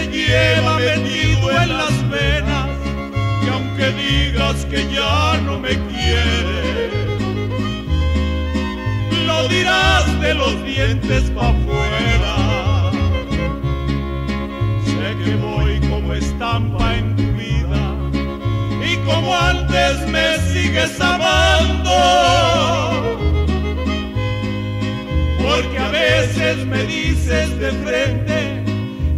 se lleva metido en las venas y aunque digas que ya no me quieres, lo dirás de los dientes para afuera. Sé que voy como estampa en tu vida y como antes me sigues amando. Porque a veces me dices de frente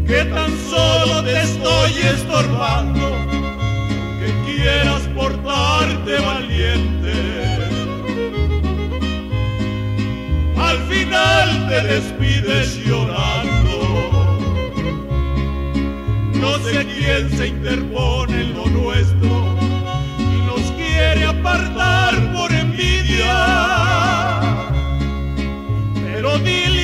que tan solo te estoy estorbando, que quieras portarte valiente. Al final te despides llorando. No sé quién se interpone en lo nuestro y nos quiere apartar por envidia. Pero dile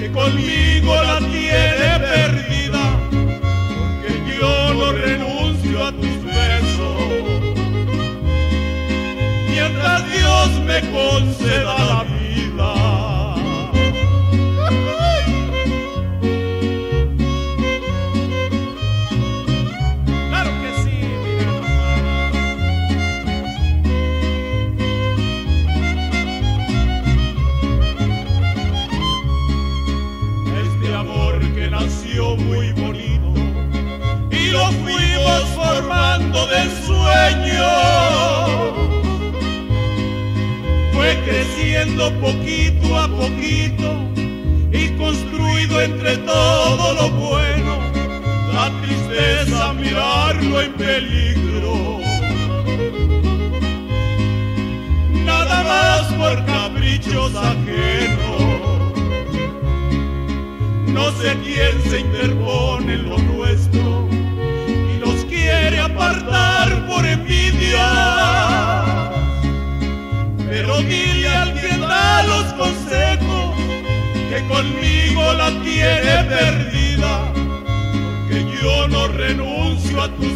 que conmigo la tiene perdida, porque yo no renuncio a tus besos. Mientras Dios me conceda la vida. Y lo fuimos formando de sueño. Fue creciendo poquito a poquito y construido entre todo lo bueno. La tristeza mirarlo en peligro. Nada más por caprichos ajenos. Sé quién se interpone lo nuestro y nos quiere apartar por envidia. Pero dile al que da los consejos que conmigo la tiene perdida, porque yo no renuncio a tus